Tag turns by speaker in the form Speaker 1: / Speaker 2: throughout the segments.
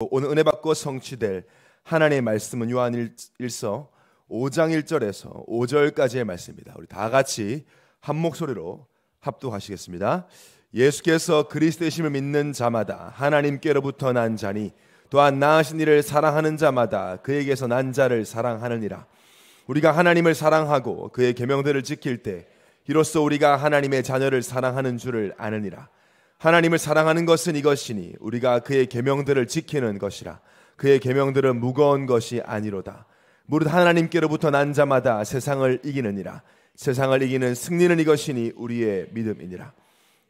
Speaker 1: 오늘 은혜 받고 성취될 하나님의 말씀은 요한일서 5장 1절에서 5절까지의 말씀입니다. 우리 다 같이 한 목소리로 합독하시겠습니다. 예수께서 그리스도의심을 믿는 자마다 하나님께로부터 난 자니 또한 나으신 이를 사랑하는 자마다 그에게서 난 자를 사랑하느니라. 우리가 하나님을 사랑하고 그의 계명들을 지킬 때 이로써 우리가 하나님의 자녀를 사랑하는 줄을 아느니라. 하나님을 사랑하는 것은 이것이니 우리가 그의 계명들을 지키는 것이라. 그의 계명들은 무거운 것이 아니로다. 무릇 하나님께로부터 난 자마다 세상을 이기느니라. 세상을 이기는 승리는 이것이니 우리의 믿음이니라.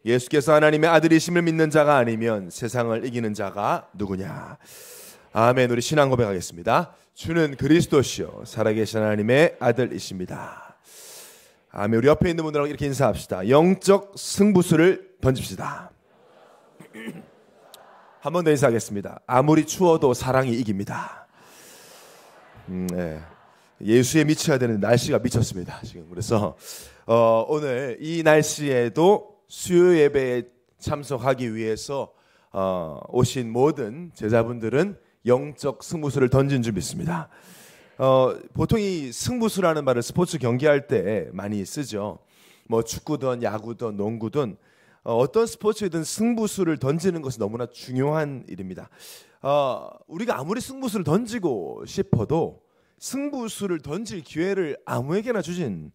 Speaker 1: 예수께서 하나님의 아들이심을 믿는 자가 아니면 세상을 이기는 자가 누구냐? 아멘. 우리 신앙 고백하겠습니다. 주는 그리스도시요 살아계신 하나님의 아들이십니다. 아멘. 우리 옆에 있는 분들하고 이렇게 인사합시다. 영적 승부수를 던집시다. 한 번 더 인사하겠습니다. 아무리 추워도 사랑이 이깁니다. 음, 네. 예수에 미쳐야 되는 날씨가 미쳤습니다. 지금 그래서 어, 오늘 이 날씨에도 수요 예배에 참석하기 위해서 어, 오신 모든 제자분들은 영적 승부수를 던진 줄 믿습니다. 어, 보통 이 승부수라는 말을 스포츠 경기할 때 많이 쓰죠. 뭐 축구든 야구든 농구든 어, 떤 스포츠든 승부수를 던지는 것은 너무나 중요한 일입니다. 어, 우리가 아무리 승부수를 던지고 싶어도 승부수를 던질 기회를 아무에게나 주진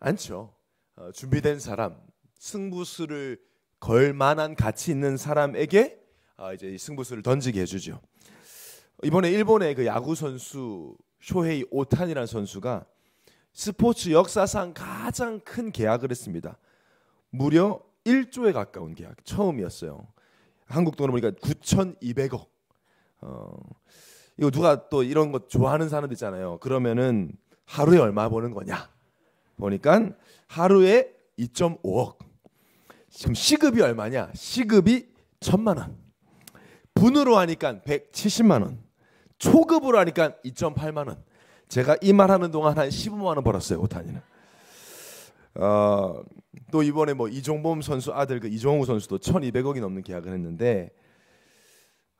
Speaker 1: 않죠. 어, 준비된 사람, 승부수를 걸 만한 가치 있는 사람에게 어, 이제 승부수를 던지게 해주죠. 이번에 일본의 그 야구 선수 쇼헤이 오탄이라는 선수가 스포츠 역사상 가장 큰 계약을 했습니다. 무려 1조에 가까운 계약 처음이었어요. 한국 돈으로 보니까 9,200억. 어, 이거 누가 또 이런 거 좋아하는 사람들 있잖아요. 그러면은 하루에 얼마 버는 거냐? 보니까 하루에 2.5억. 지금 시급이 얼마냐? 시급이 천만 원. 분으로 하니까 170만 원. 초급으로 하니까 2.8만 원. 제가 이 말하는 동안 한 15만 원 벌었어요. 오타니는. 어, 또 이번에 뭐 이종범 선수 아들 그 이종우 선수도 1,200억이 넘는 계약을 했는데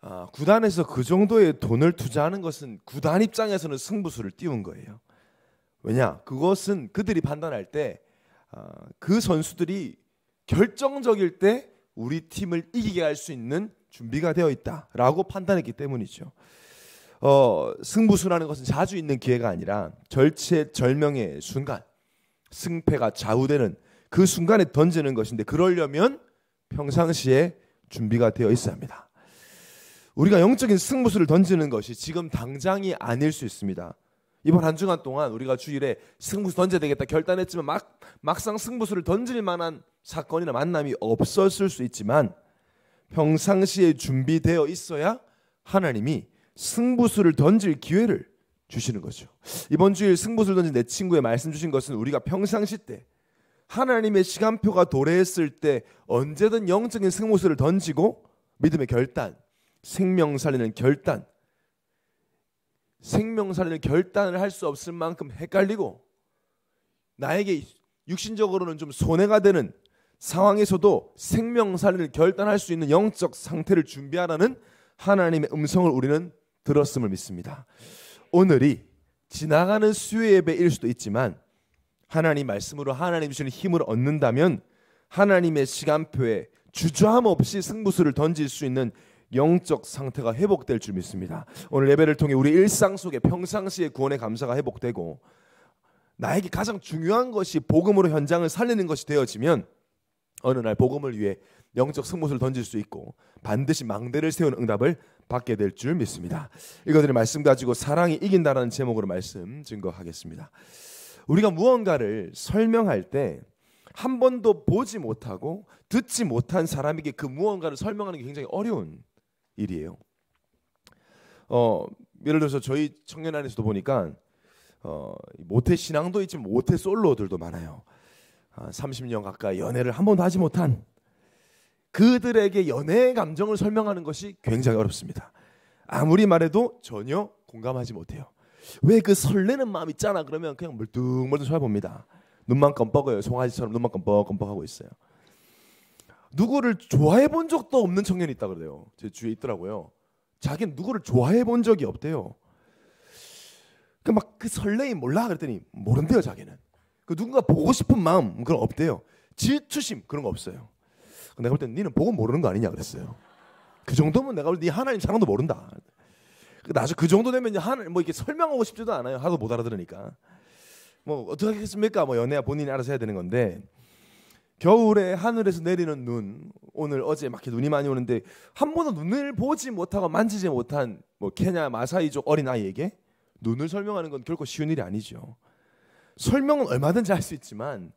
Speaker 1: 아, 구단에서 그 정도의 돈을 투자하는 것은 구단 입장에서는 승부수를 띄운 거예요. 왜냐? 그것은 그들이 판단할 때그 아, 선수들이 결정적일 때 우리 팀을 이기게 할 수 있는 준비가 되어 있다라고 판단했기 때문이죠. 어, 승부수라는 것은 자주 있는 기회가 아니라 절체절명의 순간 승패가 좌우되는 그 순간에 던지는 것인데 그러려면 평상시에 준비가 되어 있어야 합니다. 우리가 영적인 승부수를 던지는 것이 지금 당장이 아닐 수 있습니다. 이번 한 주간 동안 우리가 주일에 승부수 던져야 되겠다 결단했지만 막 막상 승부수를 던질 만한 사건이나 만남이 없었을 수 있지만 평상시에 준비되어 있어야 하나님이 승부수를 던질 기회를 주시는 거죠. 이번 주일 승부수를 던진 내 친구의 말씀 주신 것은 우리가 평상시 때 하나님의 시간표가 도래했을 때 언제든 영적인 승부수를 던지고 믿음의 결단, 생명 살리는 결단, 생명 살리는 결단을 할 수 없을 만큼 헷갈리고 나에게 육신적으로는 좀 손해가 되는 상황에서도 생명 살리는 결단할 수 있는 영적 상태를 준비하라는 하나님의 음성을 우리는 들었음을 믿습니다. 오늘이 지나가는 수요 예배일 수도 있지만 하나님 말씀으로 하나님 주시는 힘을 얻는다면 하나님의 시간표에 주저함 없이 승부수를 던질 수 있는 영적 상태가 회복될 줄 믿습니다. 오늘 예배를 통해 우리 일상 속에 평상시의 구원의 감사가 회복되고 나에게 가장 중요한 것이 복음으로 현장을 살리는 것이 되어지면 어느 날 복음을 위해 영적 승부수를 던질 수 있고 반드시 망대를 세운 응답을 받게 될 줄 믿습니다. 이것들의 말씀 가지고 사랑이 이긴다라는 제목으로 말씀 증거하겠습니다. 우리가 무언가를 설명할 때 한 번도 보지 못하고 듣지 못한 사람에게 그 무언가를 설명하는 게 굉장히 어려운 일이에요. 어, 예를 들어서 저희 청년 안에서도 보니까 어, 모태 신앙도 있지만 모태 솔로들도 많아요. 아, 30년 가까이 연애를 한 번도 하지 못한 그들에게 연애의 감정을 설명하는 것이 굉장히 어렵습니다. 아무리 말해도 전혀 공감하지 못해요. 왜 그 설레는 마음 있잖아 그러면 그냥 멀뚱멀뚱 쳐다봅니다. 눈만 껌뻑어요. 송아지처럼 눈만 껌뻑껌뻑 하고 있어요. 누구를 좋아해 본 적도 없는 청년이 있다 그래요. 제 주위에 있더라고요. 자기는 누구를 좋아해 본 적이 없대요. 그 막그 그 설레임 몰라 그랬더니 모른대요 자기는. 그 누군가 보고 싶은 마음 그런 없대요. 질투심 그런 거 없어요. 내가 볼 때 니는 보고 모르는 거 아니냐 그랬어요. 그 정도면 내가 볼때 하나님 사랑도 모른다. 그 나중 그 정도 되면 하나님 뭐 이렇게 설명하고 싶지도 않아요. 하도 못 알아들으니까. 뭐 어떻게 하겠습니까? 뭐 연애야 본인이 알아서 해야 되는 건데 겨울에 하늘에서 내리는 눈 오늘 어제 막 눈이 많이 오는데 한 번도 눈을 보지 못하고 만지지 못한 뭐 케냐 마사이족 어린 아이에게 눈을 설명하는 건 결코 쉬운 일이 아니죠. 설명은 얼마든지 할 수 있지만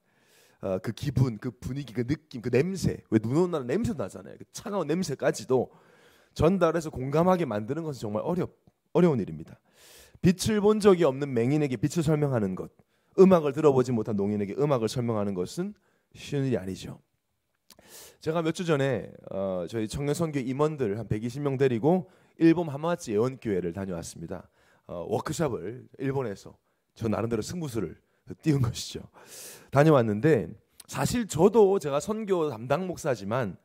Speaker 1: 어, 그 기분, 그 분위기, 그 느낌, 그 냄새 왜 눈 오는 날은 냄새 나잖아요. 그 차가운 냄새까지도 전달해서 공감하게 만드는 것은 정말 어렵 어려운 일입니다. 빛을 본 적이 없는 맹인에게 빛을 설명하는 것, 음악을 들어보지 못한 농인에게 음악을 설명하는 것은 쉬운 일이 아니죠. 제가 몇 주 전에 어, 저희 청년 선교 임원들 한 120명 데리고 일본 하마치 예원교회를 다녀왔습니다. 어, 워크숍을 일본에서 저 나름대로 승부수를 띄운 것이죠. 다녀왔는데 사실 저도 제가 선교 담당 목사지만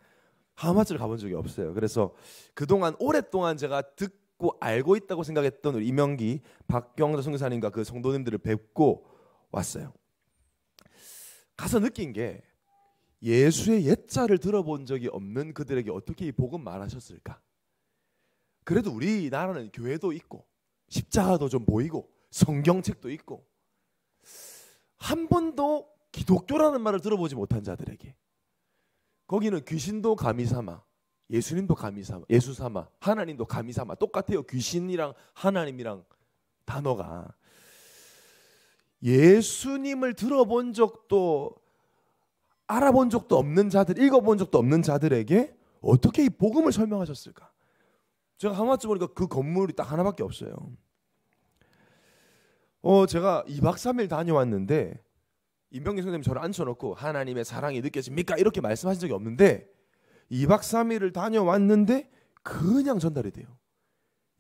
Speaker 1: 하마치를 가본 적이 없어요. 그래서 그동안 오랫동안 제가 듣고 알고 있다고 생각했던 우리 이명기 박경자 선교사님과 그 성도님들을 뵙고 왔어요. 가서 느낀 게 예수의 옛자를 들어본 적이 없는 그들에게 어떻게 이 복음 말하셨을까? 그래도 우리나라는 교회도 있고 십자가도 좀 보이고 성경책도 있고 한 번도 기독교라는 말을 들어보지 못한 자들에게 거기는 귀신도 감히 삼아 예수님도 감히 삼아 예수 삼아 하나님도 감히 삼아 똑같아요 귀신이랑 하나님이랑 단어가 예수님을 들어본 적도 알아본 적도 없는 자들, 읽어본 적도 없는 자들에게 어떻게 이 복음을 설명하셨을까? 제가 하마쯤 보니까 그 건물이 딱 하나밖에 없어요. 어, 제가 2박 3일 다녀왔는데 임병기 선생님 저를 앉혀놓고 하나님의 사랑이 느껴집니까? 이렇게 말씀하신 적이 없는데 2박 3일을 다녀왔는데 그냥 전달이 돼요.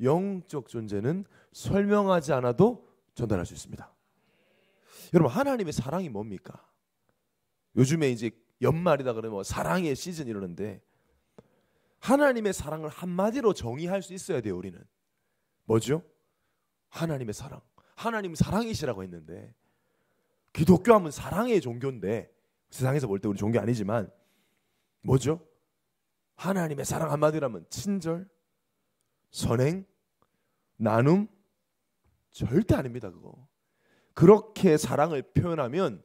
Speaker 1: 영적 존재는 설명하지 않아도 전달할 수 있습니다. 여러분 하나님의 사랑이 뭡니까? 요즘에 이제 연말이다 그러면 뭐 사랑의 시즌 이러는데 하나님의 사랑을 한마디로 정의할 수 있어야 돼요, 우리는. 뭐죠? 하나님의 사랑. 하나님 사랑이시라고 했는데 기독교 하면 사랑의 종교인데 세상에서 볼 때 우리 종교 아니지만 뭐죠? 하나님의 사랑 한마디로 하면 친절, 선행, 나눔 절대 아닙니다, 그거. 그렇게 사랑을 표현하면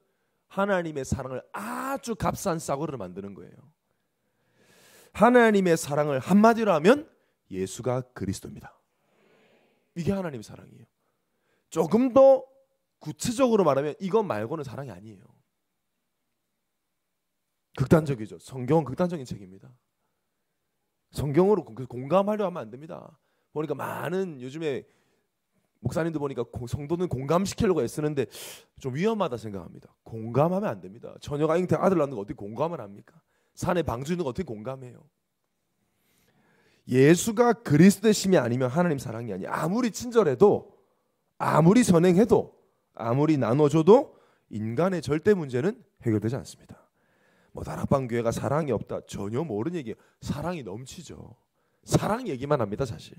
Speaker 1: 하나님의 사랑을 아주 값싼 싸구려로 만드는 거예요. 하나님의 사랑을 한마디로 하면 예수가 그리스도입니다. 이게 하나님의 사랑이에요. 조금 더 구체적으로 말하면 이것 말고는 사랑이 아니에요. 극단적이죠. 성경은 극단적인 책입니다. 성경으로 공감하려 하면 안 됩니다. 보니까 많은 요즘에 목사님도 보니까 성도는 공감시키려고 애쓰는데 좀 위험하다 생각합니다. 공감하면 안 됩니다. 처녀가 잉태 아들 낳는 거 어떻게 공감을 합니까? 산에 방주 있는 거 어떻게 공감해요? 예수가 그리스도의 심이 아니면 하나님 사랑이 아니. 아무리 친절해도 아무리 선행해도 아무리 나눠줘도 인간의 절대 문제는 해결되지 않습니다. 뭐 다락방 교회가 사랑이 없다 전혀 모르는 얘기. 사랑이 넘치죠. 사랑 얘기만 합니다 사실.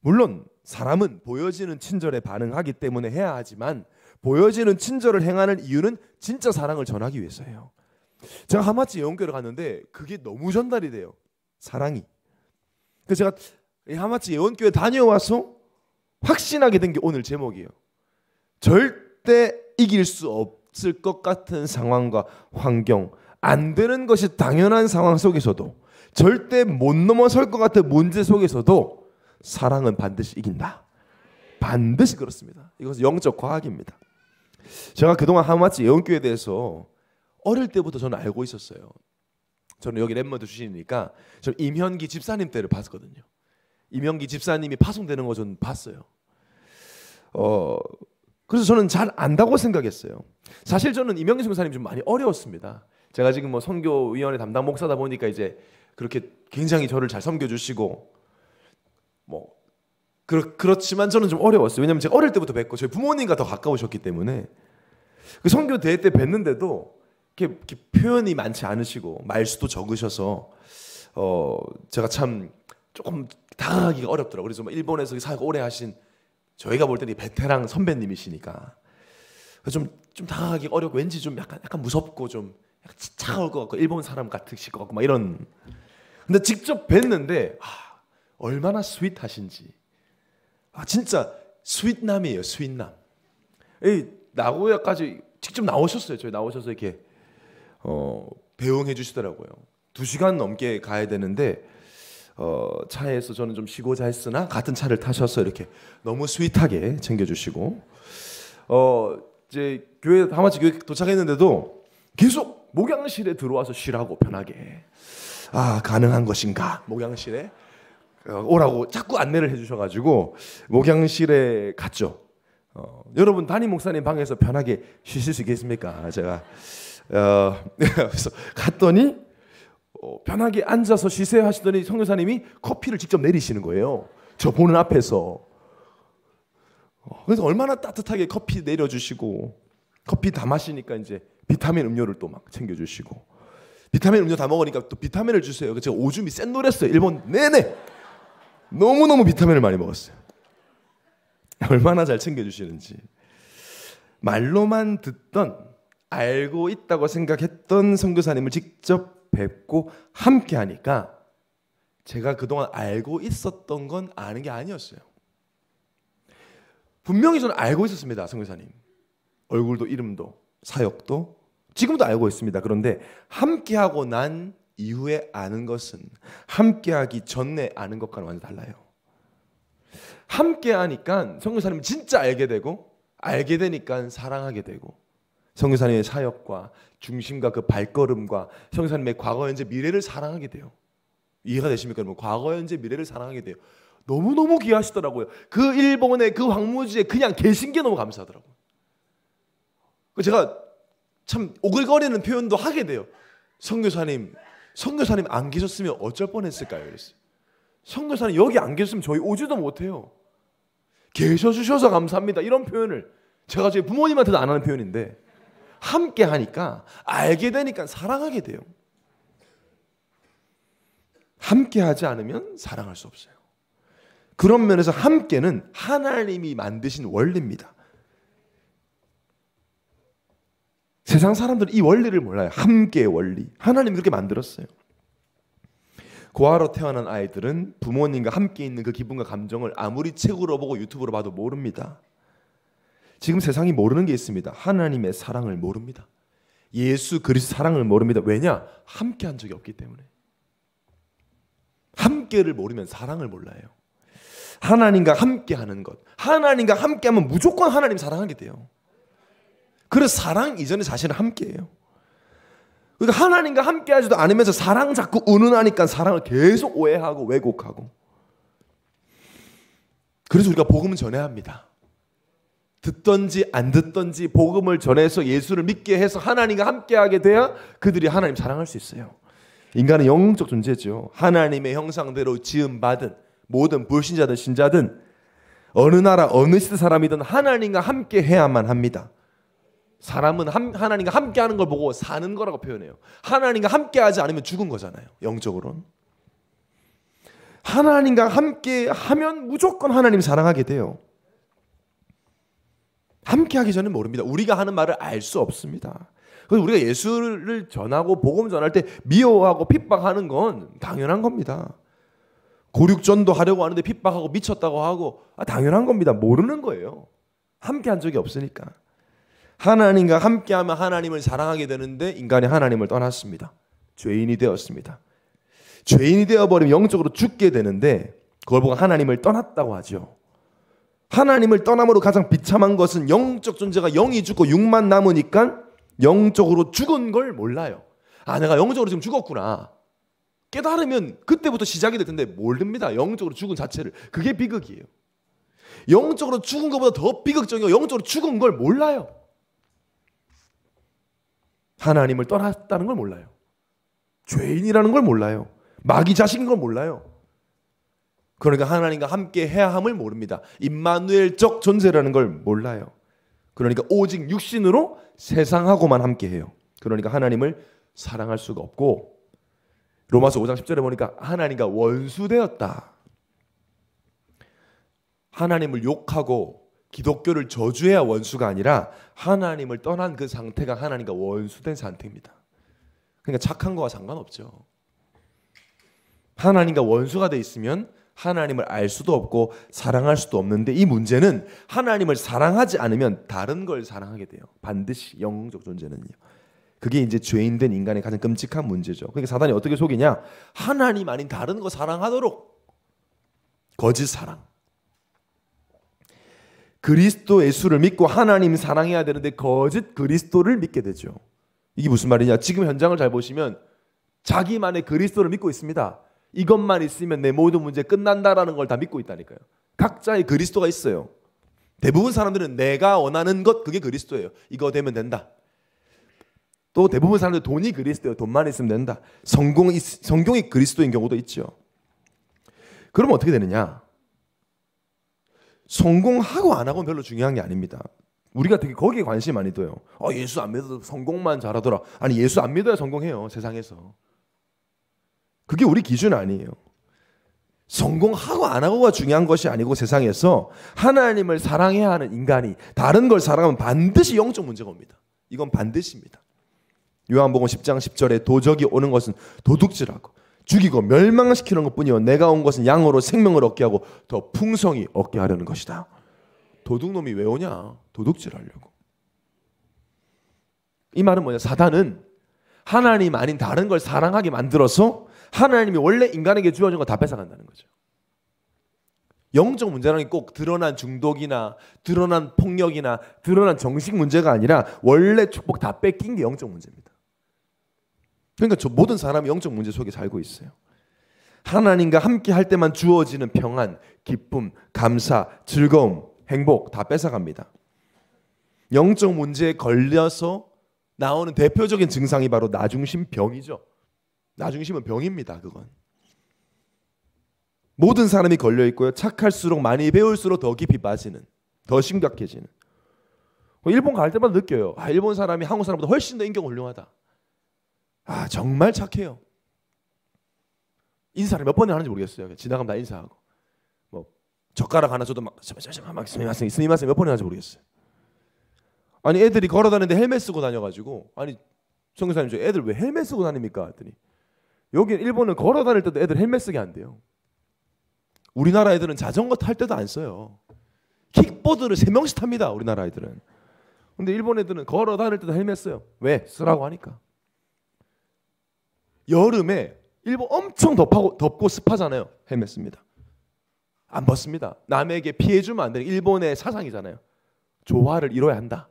Speaker 1: 물론 사람은 보여지는 친절에 반응하기 때문에 해야 하지만 보여지는 친절을 행하는 이유는 진짜 사랑을 전하기 위해서예요. 제가 하마치 예원교를 갔는데 그게 너무 전달이 돼요. 사랑이. 그래서 제가 하마치 예원교회 다녀와서 확신하게 된 게 오늘 제목이에요. 절대 이길 수 없을 것 같은 상황과 환경, 안 되는 것이 당연한 상황 속에서도 절대 못 넘어설 것 같은 문제 속에서도 사랑은 반드시 이긴다. 반드시 그렇습니다. 이것은 영적 과학입니다. 제가 그동안 하마치 예언교에 대해서 어릴 때부터 저는 알고 있었어요. 저는 여기 랩머드 주시니까 저 임현기 집사님 때를 봤거든요. 임현기 집사님이 파송되는 거 저는 봤어요. 어 그래서 저는 잘 안다고 생각했어요. 사실 저는 임현기 선사님 좀 많이 어려웠습니다. 제가 지금 뭐 선교위원회 담당 목사다 보니까 이제 그렇게 굉장히 저를 잘 섬겨주시고 뭐 그렇, 그렇지만 저는 좀 어려웠어요. 왜냐면 제가 어릴 때부터 뵙고 저희 부모님과 더 가까우셨기 때문에 그 선교 대회 때 뵀는데도 이렇게, 이렇게 표현이 많지 않으시고 말수도 적으셔서 어 제가 참 조금 다가가기가 어렵더라고요. 그래서 뭐 일본에서 사역 오래 하신 저희가 볼 때는 베테랑 선배님이시니까 좀, 좀 다가가기 어렵고 왠지 좀 약간, 약간 무섭고 좀 약간 차가울 것 같고 일본 사람 같으실 것 같고 막 이런. 근데 직접 뵀는데 아, 얼마나 sweet하신지. 아 진짜 sweet남이에요 sweet남. 이 나고야까지 직접 나오셨어요. 저희 나오셔서 이렇게 어, 배웅해 주시더라고요. 두 시간 넘게 가야 되는데 어, 차에서 저는 좀 쉬고자 했으나? 같은 차를 타셔서 이렇게 너무 sweet하게 챙겨주시고. 어, 이제 교회 하마마츠 교회 도착했는데도 계속 목양실에 들어와서 쉬라고 편하게. 아 가능한 것인가? 목양실에? 어, 오라고 자꾸 안내를 해주셔가지고 목양실에 갔죠. 어, 여러분 담임 목사님 방에서 편하게 쉬실 수 있겠습니까? 제가 어, 그래서 갔더니 어, 편하게 앉아서 쉬세요 하시더니 성교사님이 커피를 직접 내리시는 거예요. 저 보는 앞에서. 어, 그래서 얼마나 따뜻하게 커피 내려주시고 커피 다 마시니까 이제 비타민 음료를 또 막 챙겨주시고 비타민 음료 다 먹으니까 또 비타민을 주세요. 제가 오줌이 센 노랬어요. 일본 내내 너무 너무 비타민을 많이 먹었어요. 얼마나 잘 챙겨주시는지 말로만 듣던 알고 있다고 생각했던 선교사님을 직접 뵙고 함께 하니까 제가 그동안 알고 있었던 건 아는 게 아니었어요. 분명히 저는 알고 있었습니다, 선교사님. 얼굴도 이름도 사역도 지금도 알고 있습니다. 그런데 함께하고 난 이후에 아는 것은 함께하기 전에 아는 것과는 완전 달라요. 함께하니까 성교사님 진짜 알게 되고 알게 되니까 사랑하게 되고 성교사님의 사역과 중심과 그 발걸음과 성교사님의 과거 현재 미래를 사랑하게 돼요. 이해가 되십니까? 여러분? 과거 현재 미래를 사랑하게 돼요. 너무너무 귀하시더라고요. 그 일본의 그 황무지에 그냥 계신 게 너무 감사하더라고요. 제가 참 오글거리는 표현도 하게 돼요. 성교사님, 성교사님 안 계셨으면 어쩔 뻔했을까요? 그랬어요. 성교사님 여기 안 계셨으면 저희 오지도 못해요. 계셔 주셔서 감사합니다. 이런 표현을 제가 제 부모님한테도 안 하는 표현인데 함께 하니까 알게 되니까 사랑하게 돼요. 함께 하지 않으면 사랑할 수 없어요. 그런 면에서 함께는 하나님이 만드신 원리입니다. 세상 사람들은 이 원리를 몰라요. 함께의 원리. 하나님이 그렇게 만들었어요. 고아로 태어난 아이들은 부모님과 함께 있는 그 기분과 감정을 아무리 책으로 보고 유튜브로 봐도 모릅니다. 지금 세상이 모르는 게 있습니다. 하나님의 사랑을 모릅니다. 예수 그리스도 사랑을 모릅니다. 왜냐? 함께 한 적이 없기 때문에. 함께를 모르면 사랑을 몰라요. 하나님과 함께 하는 것. 하나님과 함께 하면 무조건 하나님 사랑하게 돼요. 그래서 사랑 이전에 자신은 함께해요. 그러니까 하나님과 함께 하지도 않으면서 사랑 자꾸 운운하니까 사랑을 계속 오해하고 왜곡하고. 그래서 우리가 복음을 전해야 합니다. 듣던지 안 듣던지 복음을 전해서 예수를 믿게 해서 하나님과 함께하게 돼야 그들이 하나님 사랑할 수 있어요. 인간은 영적 존재죠. 하나님의 형상대로 지음 받은 모든 불신자든 신자든 어느 나라 어느 시대 사람이든 하나님과 함께 해야만 합니다. 사람은 하나님과 함께 하는 걸 보고 사는 거라고 표현해요. 하나님과 함께 하지 않으면 죽은 거잖아요. 영적으로는. 하나님과 함께 하면 무조건 하나님 사랑하게 돼요. 함께 하기 전에 모릅니다. 우리가 하는 말을 알 수 없습니다. 그래서 우리가 예수를 전하고 복음 전할 때 미워하고 핍박하는 건 당연한 겁니다. 고륙전도 하려고 하는데 핍박하고 미쳤다고 하고 아, 당연한 겁니다. 모르는 거예요. 함께 한 적이 없으니까. 하나님과 함께하면 하나님을 사랑하게 되는데 인간이 하나님을 떠났습니다. 죄인이 되었습니다. 죄인이 되어버리면 영적으로 죽게 되는데 그걸 보고 하나님을 떠났다고 하죠. 하나님을 떠남으로 가장 비참한 것은 영적 존재가 영이 죽고 육만 남으니까 영적으로 죽은 걸 몰라요. 아, 내가 영적으로 지금 죽었구나. 깨달으면 그때부터 시작이 될 텐데 모릅니다. 영적으로 죽은 자체를. 그게 비극이에요. 영적으로 죽은 것보다 더 비극적이고 영적으로 죽은 걸 몰라요. 하나님을 떠났다는 걸 몰라요. 죄인이라는 걸 몰라요. 마귀 자식인 걸 몰라요. 그러니까 하나님과 함께 해야 함을 모릅니다. 임마누엘적 존재라는 걸 몰라요. 그러니까 오직 육신으로 세상하고만 함께 해요. 그러니까 하나님을 사랑할 수가 없고 로마서 5장 10절에 보니까 하나님과 원수되었다. 하나님을 욕하고 기독교를 저주해야 원수가 아니라 하나님을 떠난 그 상태가 하나님과 원수된 상태입니다. 그러니까 착한 거와 상관없죠. 하나님과 원수가 돼 있으면 하나님을 알 수도 없고 사랑할 수도 없는데 이 문제는 하나님을 사랑하지 않으면 다른 걸 사랑하게 돼요. 반드시 영적 존재는요. 그게 이제 죄인된 인간의 가장 끔찍한 문제죠. 그러니까 사단이 어떻게 속이냐? 하나님 아닌 다른 거 사랑하도록 거짓 사랑. 그리스도 예수를 믿고 하나님 사랑해야 되는데 거짓 그리스도를 믿게 되죠. 이게 무슨 말이냐? 지금 현장을 잘 보시면 자기만의 그리스도를 믿고 있습니다. 이것만 있으면 내 모든 문제 끝난다라는 걸 다 믿고 있다니까요. 각자의 그리스도가 있어요. 대부분 사람들은 내가 원하는 것 그게 그리스도예요. 이거 되면 된다. 또 대부분 사람들 돈이 그리스도예요. 돈만 있으면 된다. 성공이 성경이 그리스도인 경우도 있죠. 그럼 어떻게 되느냐? 성공하고 안 하고는 별로 중요한 게 아닙니다. 우리가 되게 거기에 관심 많이 둬요. 어, 예수 안 믿어도 성공만 잘하더라. 아니 예수 안 믿어야 성공해요 세상에서. 그게 우리 기준 아니에요. 성공하고 안 하고가 중요한 것이 아니고 세상에서 하나님을 사랑해야 하는 인간이 다른 걸 사랑하면 반드시 영적 문제가 옵니다. 이건 반드시입니다. 요한복음 10장 10절에 도적이 오는 것은 도둑질하고 죽이고 멸망시키는 것뿐이요 내가 온 것은 양으로 생명을 얻게 하고 더 풍성히 얻게 하려는 것이다. 도둑놈이 왜 오냐? 도둑질하려고. 이 말은 뭐냐? 사단은 하나님 아닌 다른 걸 사랑하게 만들어서 하나님이 원래 인간에게 주어진 거 다 뺏어간다는 거죠. 영적 문제라는 게 꼭 드러난 중독이나 드러난 폭력이나 드러난 정식 문제가 아니라 원래 축복 다 뺏긴 게 영적 문제입니다. 그러니까 저 모든 사람이 영적 문제 속에 살고 있어요. 하나님과 함께 할 때만 주어지는 평안, 기쁨, 감사, 즐거움, 행복 다 뺏어갑니다. 영적 문제에 걸려서 나오는 대표적인 증상이 바로 나중심 병이죠. 나중심은 병입니다. 그건. 모든 사람이 걸려 있고요. 착할수록 많이 배울수록 더 깊이 빠지는, 더 심각해지는. 일본 갈 때마다 느껴요. 아, 일본 사람이 한국 사람보다 훨씬 더 인격 훌륭하다. 아 정말 착해요. 인사를 몇 번을 하는지 모르겠어요. 지나가면 다 인사하고 뭐 젓가락 하나 줘도 막막 すみません すみません 몇 번을 하는지 모르겠어요. 아니 애들이 걸어 다니는데 헬멧 쓰고 다녀 가지고 아니 선교사님 저 애들 왜 헬멧 쓰고 다닙니까? 했더니 여기 일본은 걸어 다닐 때도 애들 헬멧 쓰게 한대요. 우리나라 애들은 자전거 탈 때도 안 써요. 킥보드를 세 명씩 탑니다. 우리나라 애들은. 근데 일본 애들은 걸어 다닐 때도 헬멧 써요. 왜? 쓰라고 하니까. 여름에 일본 엄청 덥하고 덥고 습하잖아요. 헬멧 씁니다. 안 벗습니다. 남에게 피해 주면 안 되는 일본의 사상이잖아요. 조화를 이뤄야 한다.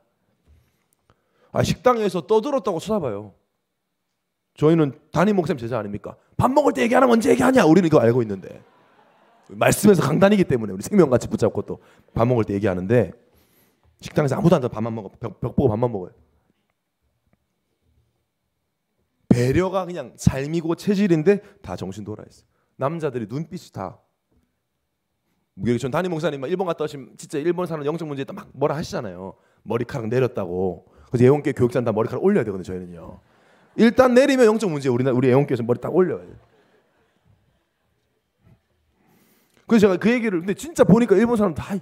Speaker 1: 아, 식당에서 떠들었다고 쳐다봐요. 저희는 담임 목사님 제자 아닙니까? 밥 먹을 때 얘기하면 언제 얘기하냐? 우리는 이거 알고 있는데. 말씀에서 강단이기 때문에 우리 생명같이 붙잡고 또 밥 먹을 때 얘기하는데 식당에서 아무도 안 밥만 먹어. 벽, 벽 보고 밥만 먹어요. 배려가 그냥 삶이고 체질인데 다 정신 돌아 있어. 남자들이 눈빛이 다 무기 전 담임 목사님 일본 갔다 오시면 진짜 일본 사람 영적 문제에 막 뭐라 하시잖아요. 머리카락 내렸다고. 그래서 예원교 교육자는 다 머리카락 올려야 되거든요. 저희는요. 일단 내리면 영적 문제 우리 우리 예원교에서 머리 딱 올려야 돼. 그래서 제가 그 얘기를 근데 진짜 보니까 일본 사람 다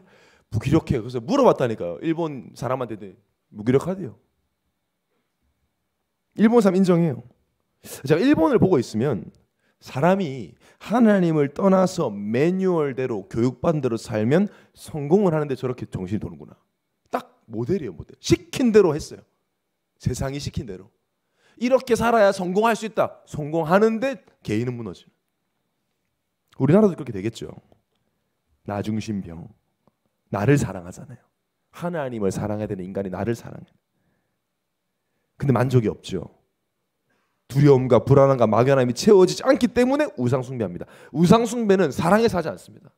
Speaker 1: 무기력해. 그래서 물어봤다니까요. 일본 사람한테 무기력하대요. 일본 사람 인정해요. 제가 일본을 보고 있으면 사람이 하나님을 떠나서 매뉴얼대로 교육받은 대로 살면 성공을 하는데 저렇게 정신이 도는구나. 딱 모델이에요, 모델. 시킨 대로 했어요. 세상이 시킨 대로. 이렇게 살아야 성공할 수 있다. 성공하는데 개인은 무너지는. 우리나라도 그렇게 되겠죠. 나 중심병. 나를 사랑하잖아요. 하나님을 사랑해야 되는 인간이 나를 사랑해. 근데 만족이 없죠. 두려움과 불안함과 막연함이 채워지지 않기 때문에 우상 숭배합니다. 우상 숭배는 사랑에 사지 않습니다.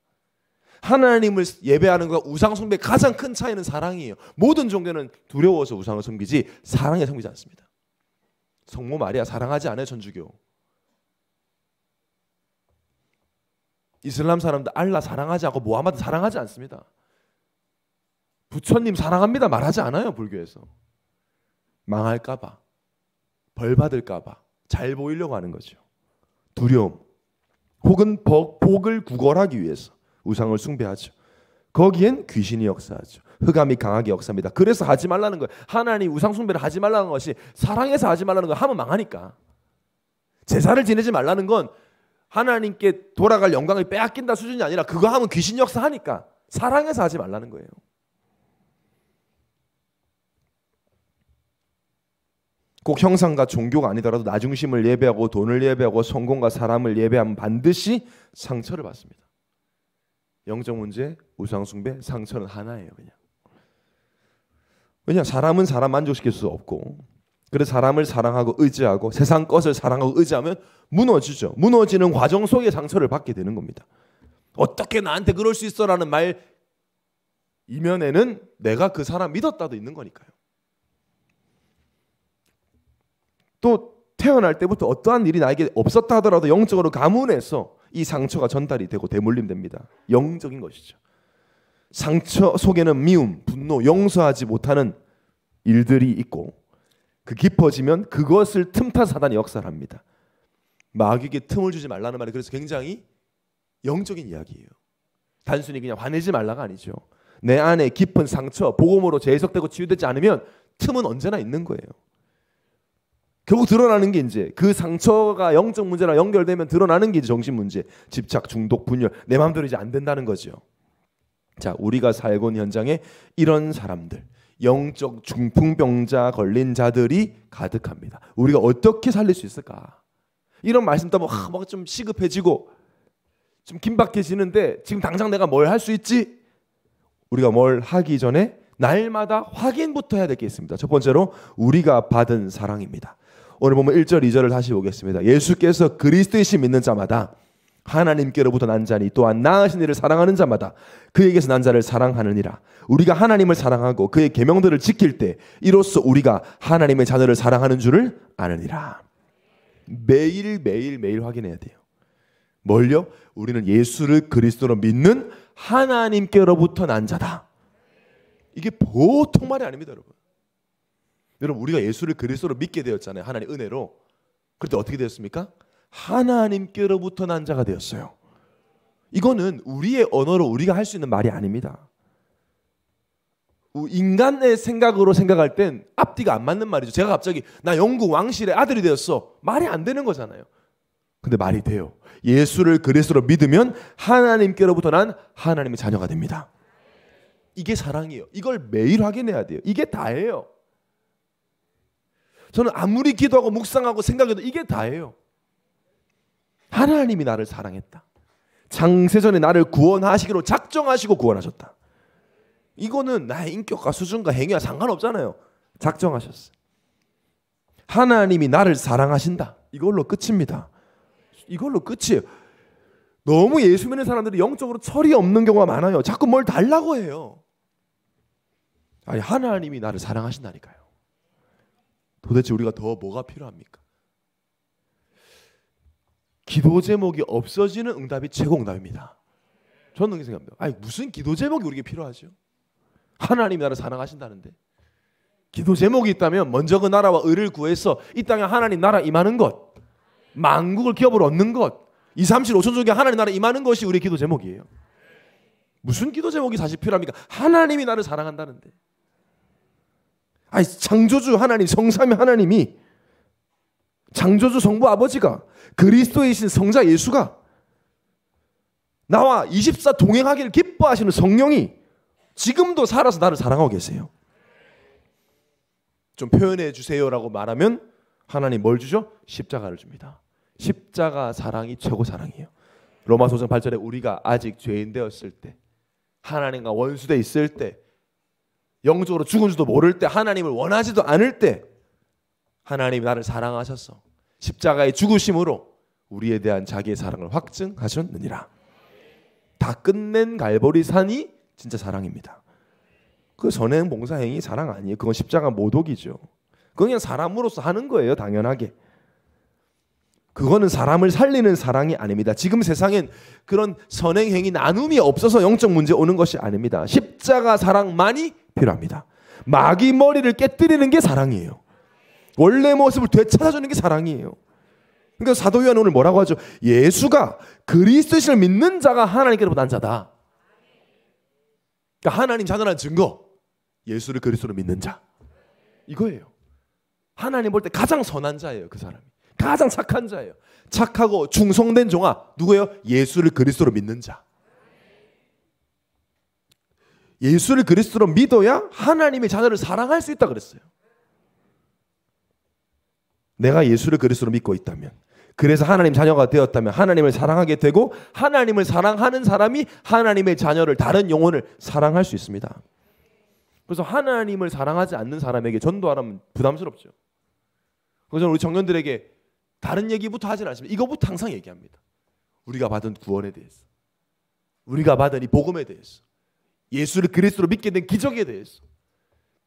Speaker 1: 하나님을 예배하는 것과 우상 숭배의 가장 큰 차이는 사랑이에요. 모든 종교는 두려워서 우상을 섬기지 사랑에 섬기지 않습니다. 성모 마리아 사랑하지 않아요, 전주교. 이슬람 사람들 알라 사랑하지 않고 모하마드 사랑하지 않습니다. 부처님 사랑합니다 말하지 않아요, 불교에서. 망할까봐. 벌 받을까봐 잘 보이려고 하는 거죠. 두려움 혹은 복 을 구걸하기 위해서 우상을 숭배하죠. 거기엔 귀신이 역사하죠. 흑암이 강하게 역사합니다. 그래서 하지 말라는 거예요. 하나님 우상 숭배를 하지 말라는 것이 사랑해서 하지 말라는 거 하면 망하니까. 제사를 지내지 말라는 건 하나님께 돌아갈 영광을 빼앗긴다 수준이 아니라 그거 하면 귀신 역사하니까 사랑해서 하지 말라는 거예요. 꼭 형상과 종교가 아니더라도 나중심을 예배하고 돈을 예배하고 성공과 사람을 예배하면 반드시 상처를 받습니다. 영적 문제, 우상 숭배, 상처는 하나예요, 그냥. 왜냐 사람은 사람 만족시킬 수 없고 그래서 사람을 사랑하고 의지하고 세상 것을 사랑하고 의지하면 무너지죠. 무너지는 과정 속에 상처를 받게 되는 겁니다. 어떻게 나한테 그럴 수 있어라는 말 이면에는 내가 그 사람 믿었다도 있는 거니까요. 또 태어날 때부터 어떠한 일이 나에게 없었다 하더라도 영적으로 가문해서 이 상처가 전달이 되고 대물림됩니다. 영적인 것이죠. 상처 속에는 미움, 분노, 용서하지 못하는 일들이 있고 그 깊어지면 그것을 틈타 사단이 역사합니다. 마귀에게 틈을 주지 말라는 말이 그래서 굉장히 영적인 이야기예요. 단순히 그냥 화내지 말라가 아니죠. 내 안에 깊은 상처, 복음으로 재해석되고 치유되지 않으면 틈은 언제나 있는 거예요. 결국 드러나는 게 이제 그 상처가 영적 문제랑 연결되면 드러나는 게 정신 문제, 집착, 중독, 분열, 내 마음대로 이제 안 된다는 거죠. 자, 우리가 살고 있는 현장에 이런 사람들, 영적 중풍병자 걸린 자들이 가득합니다. 우리가 어떻게 살릴 수 있을까? 이런 말씀 때문에 아, 뭔가 좀 시급해지고 좀 긴박해지는데 지금 당장 내가 뭘 할 수 있지? 우리가 뭘 하기 전에 날마다 확인부터 해야 될 게 있습니다. 첫 번째로 우리가 받은 사랑입니다. 오늘 보면 1절, 2절을 다시 보겠습니다. 예수께서 그리스도이심 믿는 자마다 하나님께로부터 난 자니 또한 나으신 이를 사랑하는 자마다 그에게서 난 자를 사랑하느니라. 우리가 하나님을 사랑하고 그의 계명들을 지킬 때 이로써 우리가 하나님의 자녀를 사랑하는 줄을 아느니라. 매일 매일 매일 확인해야 돼요. 뭘요? 우리는 예수를 그리스도로 믿는 하나님께로부터 난 자다. 이게 보통 말이 아닙니다, 여러분. 여러분 우리가 예수를 그리스도로 믿게 되었잖아요. 하나님 은혜로. 그때 어떻게 되었습니까? 하나님께로부터 난 자가 되었어요. 이거는 우리의 언어로 우리가 할 수 있는 말이 아닙니다. 인간의 생각으로 생각할 땐 앞뒤가 안 맞는 말이죠. 제가 갑자기 나 영국 왕실의 아들이 되었어. 말이 안 되는 거잖아요. 근데 말이 돼요. 예수를 그리스도로 믿으면 하나님께로부터 난 하나님의 자녀가 됩니다. 이게 사랑이에요. 이걸 매일 확인해야 돼요. 이게 다예요. 저는 아무리 기도하고 묵상하고 생각해도 이게 다예요. 하나님이 나를 사랑했다. 장세전에 나를 구원하시기로 작정하시고 구원하셨다. 이거는 나의 인격과 수준과 행위와 상관없잖아요. 작정하셨어. 하나님이 나를 사랑하신다. 이걸로 끝입니다. 이걸로 끝이에요. 너무 예수 믿는 사람들이 영적으로 철이 없는 경우가 많아요. 자꾸 뭘 달라고 해요. 아니 하나님이 나를 사랑하신다니까요. 도대체 우리가 더 뭐가 필요합니까? 기도 제목이 없어지는 응답이 최고 응답입니다. 저는 그렇게 생각합니다. 아니 무슨 기도 제목이 우리에게 필요하죠? 하나님 나를 사랑하신다는데 기도 제목이 있다면 먼저 그 나라와 의를 구해서 이 땅에 하나님 나라 임하는 것, 만국을 기업으로 얻는 것, 2, 3, 7, 5천 중에 하나님 나라 임하는 것이 우리의 기도 제목이에요. 무슨 기도 제목이 사실 필요합니까? 하나님이 나를 사랑한다는데. 아니 창조주 하나님, 성삼위 하나님이 창조주 성부 아버지가 그리스도이신 성자 예수가 나와 24 동행하기를 기뻐하시는 성령이 지금도 살아서 나를 사랑하고 계세요. 좀 표현해 주세요라고 말하면 하나님 뭘 주죠? 십자가를 줍니다. 십자가 사랑이 최고 사랑이에요. 로마서 장 8절에 우리가 아직 죄인 되었을 때 하나님과 원수돼 있을 때 영적으로 죽은 줄도 모를 때 하나님을 원하지도 않을 때 하나님이 나를 사랑하셔서 십자가의 죽으심으로 우리에 대한 자기의 사랑을 확증하셨느니라. 다 끝낸 갈보리 산이 진짜 사랑입니다. 그 선행 봉사행위 사랑 아니에요. 그건 십자가 모독이죠. 그냥 사람으로서 하는 거예요. 당연하게. 그거는 사람을 살리는 사랑이 아닙니다. 지금 세상엔 그런 선행행위 나눔이 없어서 영적 문제 오는 것이 아닙니다. 십자가 사랑만이 필요합니다. 마귀 머리를 깨뜨리는 게 사랑이에요. 원래 모습을 되찾아주는 게 사랑이에요. 그러니까 사도 요한은 오늘 뭐라고 하죠? 예수가 그리스도를 믿는 자가 하나님께로부터 난 자다. 그러니까 하나님 자녀라는 증거. 예수를 그리스도로 믿는 자. 이거예요. 하나님 볼 때 가장 선한 자예요, 그 사람이. 가장 착한 자예요. 착하고 충성된 종아 누구예요? 예수를 그리스도로 믿는 자. 예수를 그리스도로 믿어야 하나님의 자녀를 사랑할 수 있다 그랬어요. 내가 예수를 그리스도로 믿고 있다면 그래서 하나님 자녀가 되었다면 하나님을 사랑하게 되고 하나님을 사랑하는 사람이 하나님의 자녀를 다른 영혼을 사랑할 수 있습니다. 그래서 하나님을 사랑하지 않는 사람에게 전도하라면 부담스럽죠. 그래서 우리 청년들에게 다른 얘기부터 하진 않습니다. 이거부터 항상 얘기합니다. 우리가 받은 구원에 대해서. 우리가 받은 이 복음에 대해서. 예수를 그리스도로 믿게 된 기적에 대해서.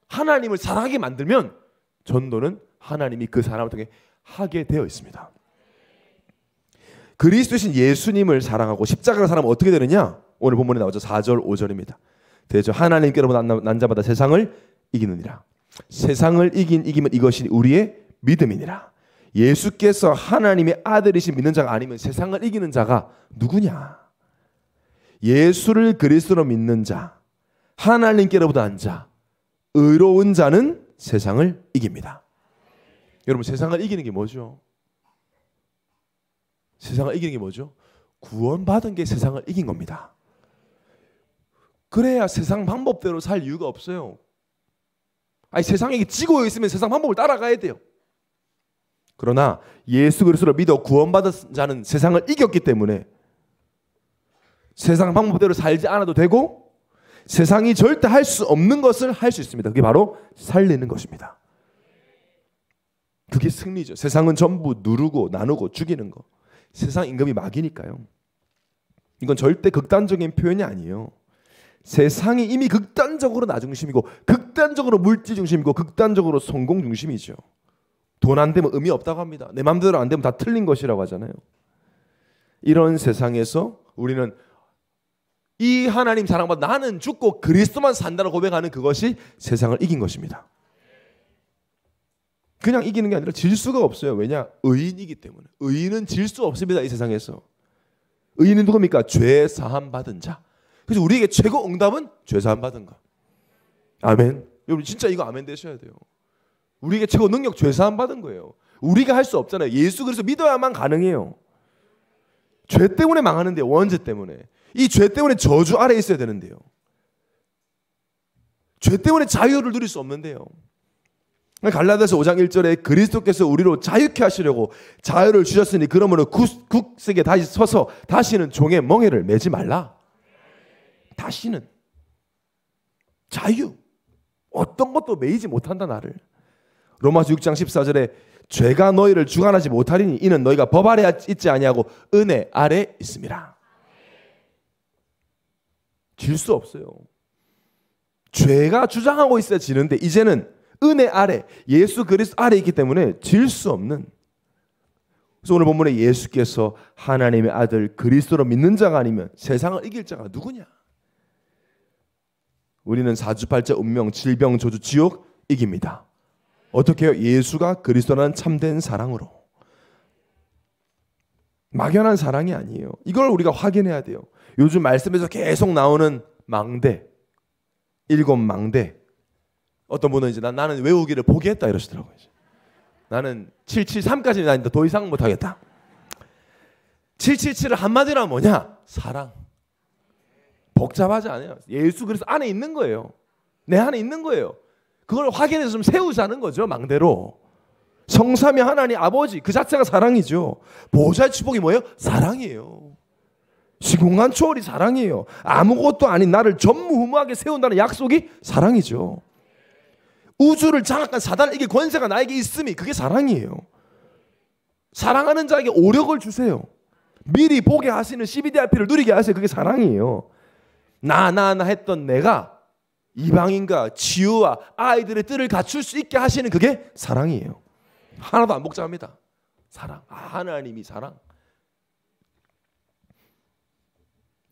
Speaker 1: 하나님을 사랑하게 만들면 전도는 하나님이 그 사람을 통해 하게 되어 있습니다. 그리스도신 예수님을 사랑하고 십자가를 사랑하면 어떻게 되느냐? 오늘 본문에 나오죠. 4절, 5절입니다. 되죠. 하나님께로부터 난 자마다 세상을 이기느니라. 세상을 이긴 이기면 이것이 우리의 믿음이니라. 예수께서 하나님의 아들이신 믿는 자가 아니면 세상을 이기는 자가 누구냐? 예수를 그리스도로 믿는 자, 하나님께로부터 난 자, 의로운 자는 세상을 이깁니다. 여러분 세상을 이기는 게 뭐죠? 세상을 이기는 게 뭐죠? 구원받은 게 세상을 이긴 겁니다. 그래야 세상 방법대로 살 이유가 없어요. 아니 세상에 지고 있으면 세상 방법을 따라가야 돼요. 그러나 예수 그리스도를 믿어 구원받은 자는 세상을 이겼기 때문에 세상 방법대로 살지 않아도 되고 세상이 절대 할 수 없는 것을 할 수 있습니다. 그게 바로 살리는 것입니다. 그게 승리죠. 세상은 전부 누르고 나누고 죽이는 거. 세상 임금이 막이니까요. 이건 절대 극단적인 표현이 아니에요. 세상이 이미 극단적으로 나 중심이고 극단적으로 물질 중심이고 극단적으로 성공 중심이죠. 돈 안 되면 의미 없다고 합니다. 내 마음대로 안 되면 다 틀린 것이라고 하잖아요. 이런 세상에서 우리는 이 하나님 사랑받아 나는 죽고 그리스도만 산다고 고백하는 그것이 세상을 이긴 것입니다. 그냥 이기는 게 아니라 질 수가 없어요. 왜냐? 의인이기 때문에. 의인은 질 수 없습니다. 이 세상에서. 의인은 누굽니까? 죄 사함 받은 자. 그래서 우리에게 최고 응답은 죄 사함 받은 것. 아멘. 여러분 진짜 이거 아멘 되셔야 돼요. 우리에게 최고 능력 죄 사함 받은 거예요. 우리가 할 수 없잖아요. 예수 그리스도 믿어야만 가능해요. 죄 때문에 망하는데 원죄 때문에 이 죄 때문에 저주 아래 있어야 되는데요. 죄 때문에 자유를 누릴 수 없는데요. 갈라디아서 5장 1절에 그리스도께서 우리로 자유케 하시려고 자유를 주셨으니 그러므로 국색에 다시 서서 다시는 종의 멍에를 매지 말라. 다시는 자유 어떤 것도 매이지 못한다 나를 로마서 6장 14절에 죄가 너희를 주관하지 못하리니 이는 너희가 법 아래 있지 아니하고 은혜 아래 있습니다. 질 수 없어요. 죄가 주장하고 있어야 지는데 이제는 은혜 아래 예수 그리스도 아래 있기 때문에 질 수 없는 그래서 오늘 본문에 예수께서 하나님의 아들 그리스도로 믿는 자가 아니면 세상을 이길 자가 누구냐? 우리는 사주팔자 운명, 질병, 저주, 지옥 이깁니다. 어떻게 요 예수가 그리스도라는 참된 사랑으로. 막연한 사랑이 아니에요. 이걸 우리가 확인해야 돼요. 요즘 말씀에서 계속 나오는 망대, 일곱 망대. 어떤 분은 이제 난, 나는 외우기를 포기했다 이러시더라고요. 나는 773까지 나는데 더 이상 못하겠다. 777을 한마디로 뭐냐? 사랑. 복잡하지 않아요. 예수 그리스도 안에 있는 거예요. 내 안에 있는 거예요. 그걸 확인해서 좀 세우자는 거죠. 망대로. 성삼위 하나님 아버지 그 자체가 사랑이죠. 보좌의 축복이 뭐예요? 사랑이에요. 시공간 초월이 사랑이에요. 아무것도 아닌 나를 전무후무하게 세운다는 약속이 사랑이죠. 우주를 장악한 이길 권세가 나에게 있음이 그게 사랑이에요. 사랑하는 자에게 오력을 주세요. 미리 보게 하시는 CBDRP를 누리게 하세요. 그게 사랑이에요. 나나나 했던 내가 이방인과 치유와 아이들의 뜰을 갖출 수 있게 하시는 그게 사랑이에요. 하나도 안 복잡합니다. 사랑. 아, 하나님이 사랑.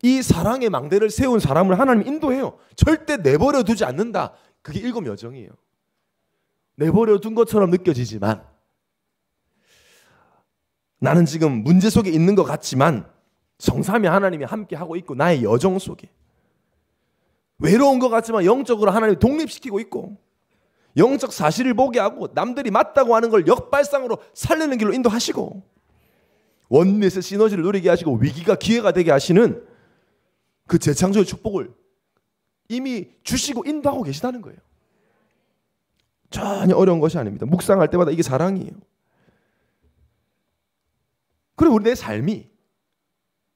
Speaker 1: 이 사랑의 망대를 세운 사람을 하나님 인도해요. 절대 내버려 두지 않는다. 그게 일곱 여정이에요. 내버려 둔 것처럼 느껴지지만 나는 지금 문제 속에 있는 것 같지만 성삼이 하나님이 함께 하고 있고 나의 여정 속에 외로운 것 같지만 영적으로 하나님이 독립시키고 있고 영적 사실을 보게 하고 남들이 맞다고 하는 걸 역발상으로 살리는 길로 인도하시고 원넷의 시너지를 누리게 하시고 위기가 기회가 되게 하시는 그 재창조의 축복을 이미 주시고 인도하고 계시다는 거예요. 전혀 어려운 것이 아닙니다. 묵상할 때마다 이게 사랑이에요. 그리고 우리 내 삶이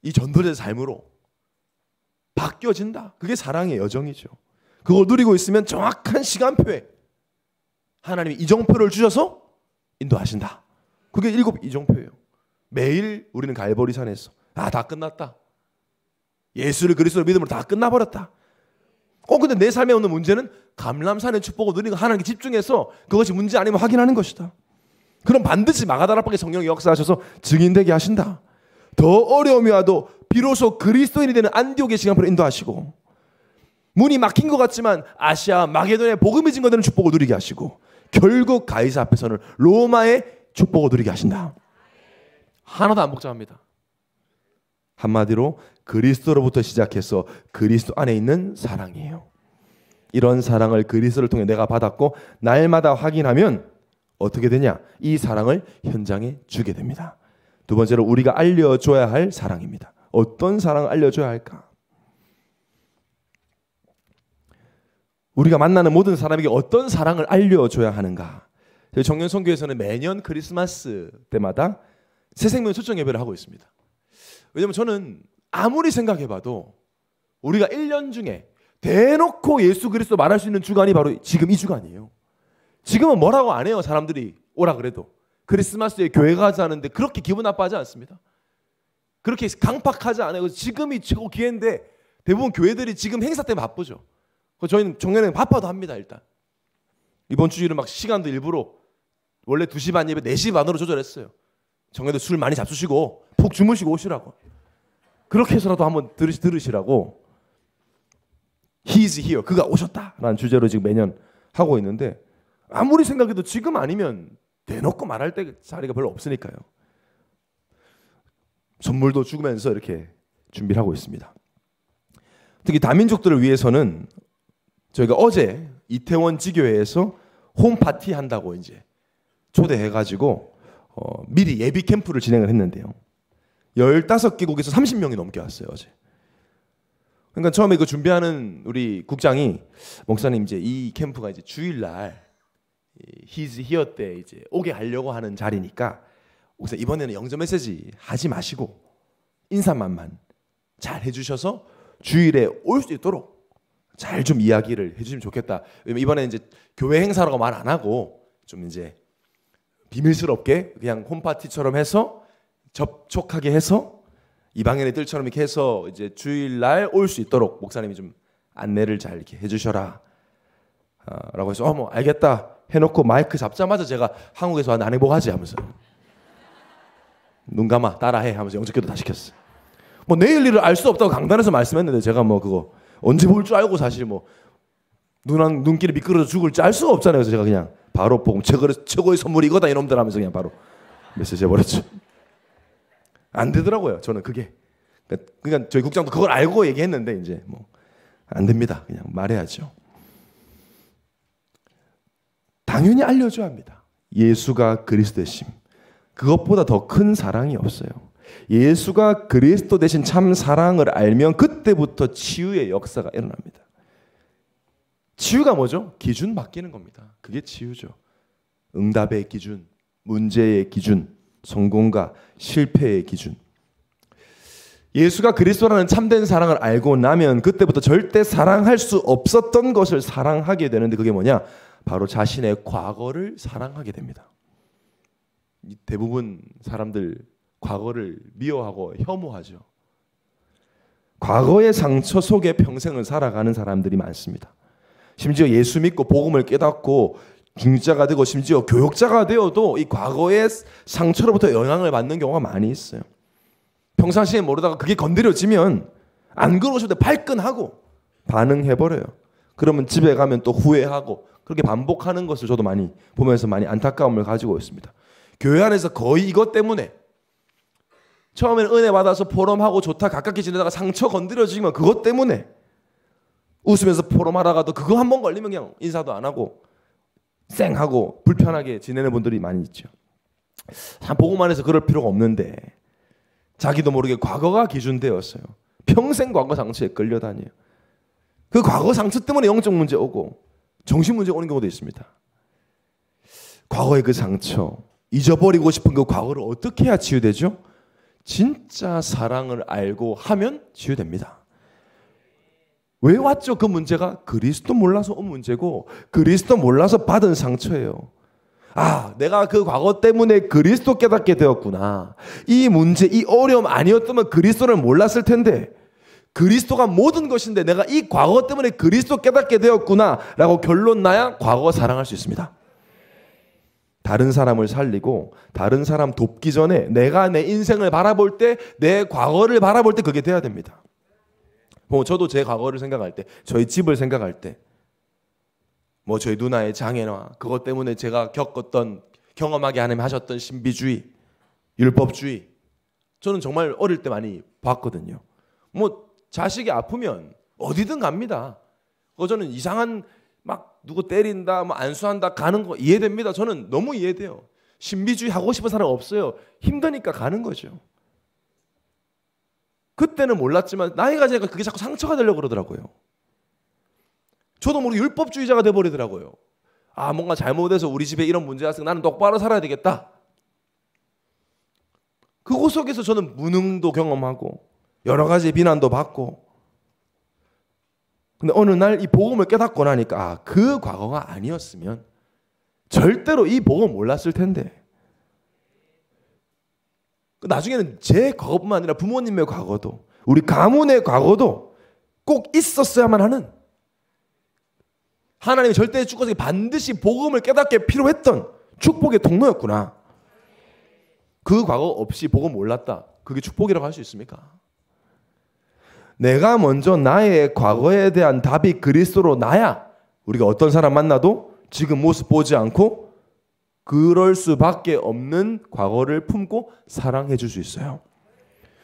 Speaker 1: 이 전도자의 삶으로 바뀌어진다. 그게 사랑의 여정이죠. 그걸 누리고 있으면 정확한 시간표에 하나님이 이정표를 주셔서 인도하신다. 그게 일곱 이정표예요. 매일 우리는 갈보리 산에서 아 다 끝났다. 예수를 그리스도를 믿음으로 다 끝나버렸다. 어 근데 내 삶에 오는 문제는 감람산의 축복을 누리고 하나님께 집중해서 그것이 문제 아니면 확인하는 것이다. 그럼 반드시 마가다락방에 성령이 역사하셔서 증인되게 하신다. 더 어려움이 와도 비로소 그리스도인이 되는 안디옥의 시간표를 인도하시고 문이 막힌 것 같지만 아시아 마게도의 복음이 증거되는 축복을 누리게 하시고 결국 가이사 앞에서는 로마의 축복을 누리게 하신다. 하나도 안 복잡합니다. 한마디로 그리스도로부터 시작해서 그리스도 안에 있는 사랑이에요. 이런 사랑을 그리스도를 통해 내가 받았고 날마다 확인하면 어떻게 되냐? 이 사랑을 현장에 주게 됩니다. 두 번째로 우리가 알려줘야 할 사랑입니다. 어떤 사랑을 알려줘야 할까? 우리가 만나는 모든 사람에게 어떤 사랑을 알려줘야 하는가? 정년 선교에서는 매년 크리스마스 때마다 새 생명 초청 예배를 하고 있습니다. 왜냐면 저는 아무리 생각해봐도 우리가 1년 중에 대놓고 예수 그리스도 말할 수 있는 주간이 바로 지금 이 주간이에요. 지금은 뭐라고 안 해요. 사람들이 오라 그래도. 크리스마스에 교회 가자는데 그렇게 기분 나빠하지 않습니다. 그렇게 강팍하지 않아요. 지금이 최고 기회인데 대부분 교회들이 지금 행사 때문에 바쁘죠. 저희는 정년에 바빠도 합니다, 일단. 이번 주일은 막 시간도 일부러 원래 2시 반 예배 4시 반으로 조절했어요. 정년도 술 많이 잡수시고 푹 주무시고 오시라고. 그렇게 해서라도 한번 들으시, 들으시라고. He's here. 그가 오셨다라는 주제로 지금 매년 하고 있는데 아무리 생각해도 지금 아니면 대놓고 말할 때 자리가 별로 없으니까요. 선물도 주면서 이렇게 준비를 하고 있습니다. 특히 다민족들을 위해서는 저희가 어제 이태원 지교회에서 홈 파티 한다고 이제 초대해 가지고 어, 미리 예비 캠프를 진행을 했는데요. 15개국에서 30명이 넘게 왔어요, 어제. 그러니까 처음에 그 준비하는 우리 국장이 목사님 이제 이 캠프가 이제 주일날 히즈 히어 때 이제 오게 하려고 하는 자리니까 목사 이번에는 영점 메시지 하지 마시고 인사만만 잘 해주셔서 주일에 올 수 있도록 잘 좀 이야기를 해주시면 좋겠다. 이번에 이제 교회 행사라고 말 안 하고 좀 이제 비밀스럽게 그냥 홈파티처럼 해서 접촉하게 해서 이방인 애들처럼 이렇게 해서 이제 주일날 올 수 있도록 목사님이 좀 안내를 잘 이렇게 해주셔라. 어, 라고 해서 어 뭐 알겠다 해놓고 마이크 잡자마자 제가 한국에서 안 행복하지 하면서 눈 감아 따라해 하면서 영적기도 다 시켰어. 뭐 내일 일을 알 수 없다고 강단에서 말씀했는데 제가 뭐 그거 언제 볼 줄 알고 사실 뭐 눈, 눈길이 미끄러져 죽을지 알 수가 없잖아요. 그래서 제가 그냥 바로 보고 최고의 선물이 이거다 이놈들 하면서 그냥 바로 메시지 해버렸죠. 안 되더라고요. 저는 그게. 그러니까, 저희 국장도 그걸 알고 얘기했는데 이제 뭐 안 됩니다. 그냥 말해야죠. 당연히 알려줘야 합니다. 예수가 그리스도 되심. 그것보다 더 큰 사랑이 없어요. 예수가 그리스도 대신 참 사랑을 알면 그때부터 치유의 역사가 일어납니다. 치유가 뭐죠? 기준 바뀌는 겁니다. 그게 치유죠. 응답의 기준, 문제의 기준, 성공과 실패의 기준. 예수가 그리스도라는 참된 사랑을 알고 나면 그때부터 절대 사랑할 수 없었던 것을 사랑하게 되는데 그게 뭐냐? 바로 자신의 과거를 사랑하게 됩니다. 대부분 사람들 과거를 미워하고 혐오하죠. 과거의 상처 속에 평생을 살아가는 사람들이 많습니다. 심지어 예수 믿고 복음을 깨닫고 중자가 되고 심지어 교육자가 되어도 이 과거의 상처로부터 영향을 받는 경우가 많이 있어요. 평상시에 모르다가 그게 건드려지면 안 그러실 때 발끈하고 반응해버려요. 그러면 집에 가면 또 후회하고 그렇게 반복하는 것을 저도 많이 보면서 많이 안타까움을 가지고 있습니다. 교회 안에서 거의 이것 때문에 처음에는 은혜 받아서 포럼하고 좋다 가깝게 지내다가 상처 건드려지면 그것 때문에 웃으면서 포럼하다가도 그거 한 번 걸리면 그냥 인사도 안 하고 쌩하고 불편하게 지내는 분들이 많이 있죠. 참 보고만 해서 그럴 필요가 없는데 자기도 모르게 과거가 기준되었어요. 평생 과거 상처에 끌려다녀요. 그 과거 상처 때문에 영적 문제 오고 정신 문제 오는 경우도 있습니다. 과거의 그 상처, 잊어버리고 싶은 그 과거를 어떻게 해야 치유되죠? 진짜 사랑을 알고 하면 치유됩니다. 왜 왔죠? 그 문제가 그리스도 몰라서 온 문제고 그리스도 몰라서 받은 상처예요. 아, 내가 그 과거 때문에 그리스도 깨닫게 되었구나. 이 문제, 이 어려움 아니었다면 그리스도를 몰랐을 텐데 그리스도가 모든 것인데 내가 이 과거 때문에 그리스도 깨닫게 되었구나 라고 결론 나야 과거 사랑할 수 있습니다. 다른 사람을 살리고 다른 사람 돕기 전에 내가 내 인생을 바라볼 때 내 과거를 바라볼 때 그게 돼야 됩니다. 뭐 저도 제 과거를 생각할 때 저희 집을 생각할 때 뭐 저희 누나의 장애나 그것 때문에 제가 겪었던 경험하게 하나님 하셨던 신비주의, 율법주의 저는 정말 어릴 때 많이 봤거든요. 뭐 자식이 아프면 어디든 갑니다. 그 저는 이상한 막 누구 때린다, 뭐 안수한다 가는 거 이해됩니다. 저는 너무 이해돼요. 신비주의 하고 싶은 사람 없어요. 힘드니까 가는 거죠. 그때는 몰랐지만 나이가 지니까 그게 자꾸 상처가 되려고 그러더라고요. 저도 모르게 율법주의자가 돼버리더라고요. 아 뭔가 잘못해서 우리 집에 이런 문제가 있으니 나는 똑바로 살아야 되겠다. 그곳 속에서 저는 무능도 경험하고 여러 가지 비난도 받고. 근데 어느 날 이 복음을 깨닫고 나니까 아, 그 과거가 아니었으면 절대로 이 복음 몰랐을 텐데. 나중에는 제 과거뿐만 아니라 부모님의 과거도 우리 가문의 과거도 꼭 있었어야만 하는 하나님의 절대의 축복이 반드시 복음을 깨닫게 필요했던 축복의 통로였구나. 그 과거 없이 복음 몰랐다. 그게 축복이라고 할 수 있습니까? 내가 먼저 나의 과거에 대한 답이 그리스도로 나야 우리가 어떤 사람 만나도 지금 모습 보지 않고 그럴 수밖에 없는 과거를 품고 사랑해 줄 수 있어요.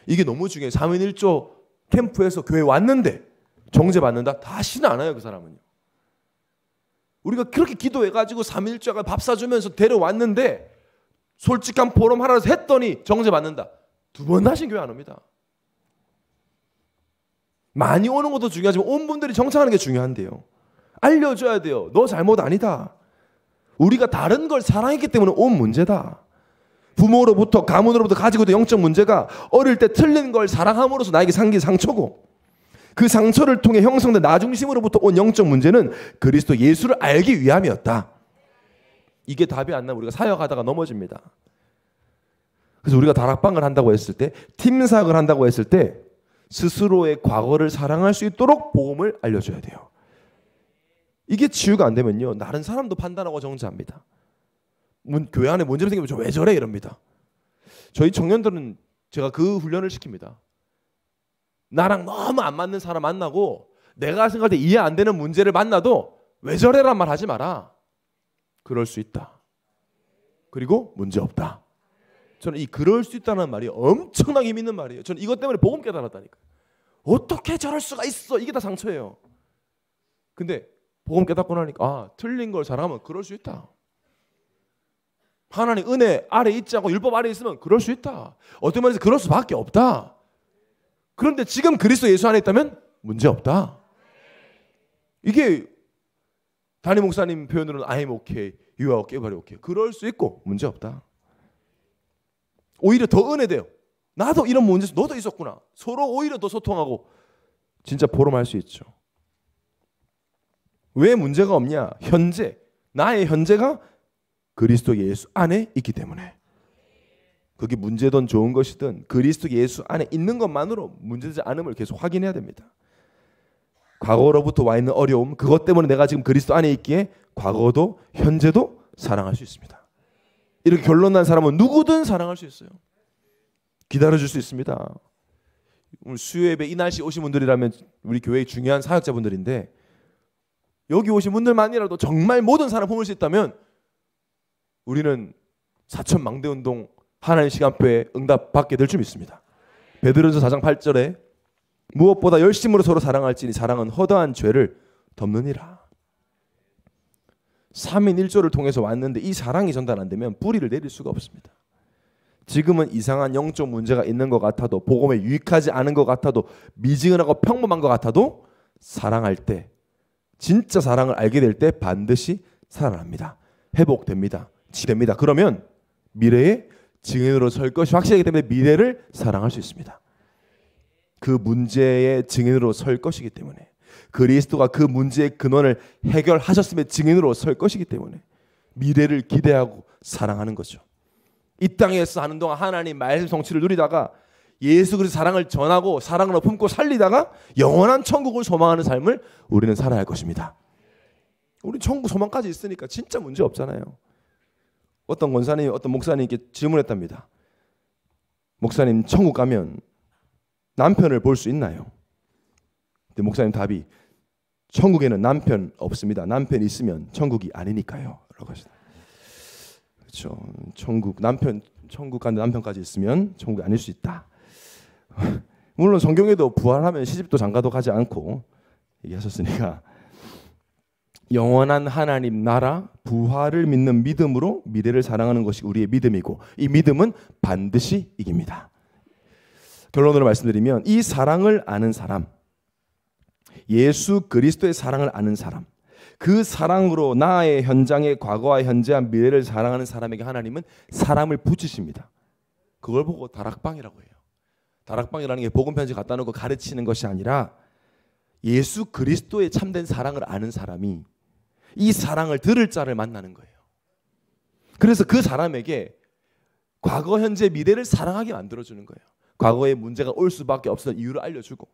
Speaker 1: 이게 너무 중요해요. 3인 1조 캠프에서 교회 왔는데 정죄 받는다? 다시는 안 와요, 그 사람은요. 우리가 그렇게 기도해가지고 3인 1조가 밥 사주면서 데려왔는데 솔직한 포럼 하라 서 했더니 정죄 받는다. 두 번 다시 교회 안 옵니다. 많이 오는 것도 중요하지만 온 분들이 정착하는 게 중요한데요. 알려줘야 돼요. 너 잘못 아니다. 우리가 다른 걸 사랑했기 때문에 온 문제다. 부모로부터 가문으로부터 가지고 있던 영적 문제가 어릴 때 틀린 걸 사랑함으로써 나에게 상기 상처고 그 상처를 통해 형성된 나 중심으로부터 온 영적 문제는 그리스도 예수를 알기 위함이었다. 이게 답이 안 나면 우리가 사역하다가 넘어집니다. 그래서 우리가 다락방을 한다고 했을 때, 팀 사역을 한다고 했을 때 스스로의 과거를 사랑할 수 있도록 복음을 알려줘야 돼요. 이게 치유가 안 되면요. 다른 사람도 판단하고 정죄합니다. 문, 교회 안에 문제가 생기면 저 왜 저래 이럽니다. 저희 청년들은 제가 그 훈련을 시킵니다. 나랑 너무 안 맞는 사람 만나고 내가 생각할 때 이해 안 되는 문제를 만나도 왜 저래란 말 하지 마라. 그럴 수 있다. 그리고 문제 없다. 저는 이 그럴 수 있다는 말이 엄청나게 힘 있는 말이에요. 저는 이것 때문에 복음 깨달았다니까. 어떻게 저럴 수가 있어? 이게 다 상처예요. 근데 복음 깨닫고 나니까 아 틀린 걸 잘하면 그럴 수 있다. 하나님 은혜 아래 있지 않고 율법 아래 있으면 그럴 수 있다. 어떤 면에서 그럴 수밖에 없다. 그런데 지금 그리스도 예수 안에 있다면 문제 없다. 이게 담임 목사님 표현으로는 I'm okay, you are okay, okay. 그럴 수 있고 문제 없다. 오히려 더 은혜돼요. 나도 이런 문제 너도 있었구나. 서로 오히려 더 소통하고 진짜 보름할 수 있죠. 왜 문제가 없냐? 현재 나의 현재가 그리스도 예수 안에 있기 때문에 그게 문제든 좋은 것이든 그리스도 예수 안에 있는 것만으로 문제되지 않음을 계속 확인해야 됩니다. 과거로부터 와 있는 어려움 그것 때문에 내가 지금 그리스도 안에 있기에 과거도 현재도 사랑할 수 있습니다. 이렇게 결론 난 사람은 누구든 사랑할 수 있어요. 기다려줄 수 있습니다. 오늘 수요예배 이 날씨 오신 분들이라면 우리 교회의 중요한 사역자분들인데 여기 오신 분들만이라도 정말 모든 사람 품을 수 있다면 우리는 사천 망대 운동 하나님 시간표에 응답 받게 될 줄 믿습니다. 베드로전서 4장 8절에 무엇보다 열심으로 서로 사랑할지니 사랑은 허다한 죄를 덮느니라. 3인 1조를 통해서 왔는데 이 사랑이 전달 안 되면 뿌리를 내릴 수가 없습니다. 지금은 이상한 영적 문제가 있는 것 같아도 복음에 유익하지 않은 것 같아도 미지근하고 평범한 것 같아도 사랑할 때 진짜 사랑을 알게 될 때 반드시 살아납니다. 회복됩니다. 치됩니다. 그러면 미래에 증인으로 설 것이 확실하기 때문에 미래를 사랑할 수 있습니다. 그 문제의 증인으로 설 것이기 때문에 그리스도가 그 문제의 근원을 해결하셨음에 증인으로 설 것이기 때문에 미래를 기대하고 사랑하는 거죠. 이 땅에서 하는 동안 하나님 말씀 성취를 누리다가 예수 그리스도 사랑을 전하고 사랑을 품고 살리다가 영원한 천국을 소망하는 삶을 우리는 살아야 할 것입니다. 우리 천국 소망까지 있으니까 진짜 문제 없잖아요. 어떤 권사님, 어떤 목사님께 질문했답니다. 목사님 천국 가면 남편을 볼 수 있나요? 근데 목사님 답이 천국에는 남편 없습니다. 남편 있으면 천국이 아니니까요. 라고 하시다. 그렇죠. 천국 남편 천국 간데 남편까지 있으면 천국이 아닐 수 있다. 물론 성경에도 부활하면 시집도 장가도 가지 않고 얘기하셨으니까 영원한 하나님 나라 부활을 믿는 믿음으로 미래를 사랑하는 것이 우리의 믿음이고 이 믿음은 반드시 이깁니다. 결론으로 말씀드리면 이 사랑을 아는 사람 예수 그리스도의 사랑을 아는 사람 그 사랑으로 나의 현장의 과거와 현재와 미래를 사랑하는 사람에게 하나님은 사람을 붙이십니다. 그걸 보고 다락방이라고 해요. 다락방이라는 게 복음 편지 갖다 놓고 가르치는 것이 아니라 예수 그리스도의 참된 사랑을 아는 사람이 이 사랑을 들을 자를 만나는 거예요. 그래서 그 사람에게 과거, 현재, 미래를 사랑하게 만들어 주는 거예요. 과거에 문제가 올 수밖에 없는 이유를 알려 주고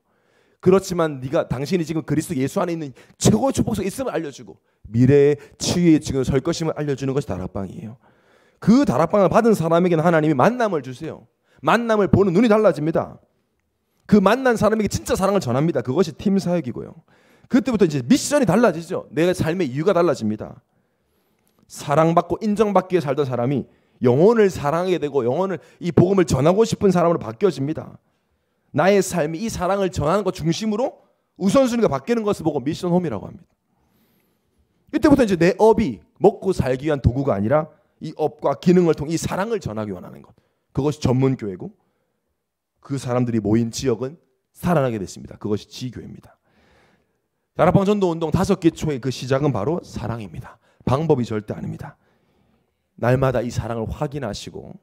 Speaker 1: 그렇지만 네가 당신이 지금 그리스도 예수 안에 있는 최고의 축복이 있음을 알려 주고 미래의 치유에 지금 설 것임을 알려 주는 것이 다락방이에요. 그 다락방을 받은 사람에게는 하나님이 만남을 주세요. 만남을 보는 눈이 달라집니다. 그 만난 사람에게 진짜 사랑을 전합니다. 그것이 팀 사역이고요. 그때부터 이제 미션이 달라지죠. 내 삶의 이유가 달라집니다. 사랑받고 인정받기에 살던 사람이 영혼을 사랑하게 되고 영혼을 이 복음을 전하고 싶은 사람으로 바뀌어집니다. 나의 삶이 이 사랑을 전하는 것 중심으로 우선순위가 바뀌는 것을 보고 미션 홈이라고 합니다. 이때부터 이제 내 업이 먹고 살기 위한 도구가 아니라 이 업과 기능을 통해 이 사랑을 전하기 원하는 것. 그것이 전문 교회고 그 사람들이 모인 지역은 살아나게 됐습니다. 그것이 지교회입니다. 다락방 전도 운동 다섯 개 초의 그 시작은 바로 사랑입니다. 방법이 절대 아닙니다. 날마다 이 사랑을 확인하시고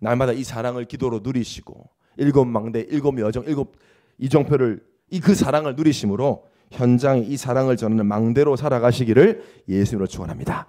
Speaker 1: 날마다 이 사랑을 기도로 누리시고 일곱 망대, 일곱 여정, 일곱 이정표를 이 그 사랑을 누리심으로 현장에 이 사랑을 전하는 망대로 살아가시기를 예수님으로 축원합니다.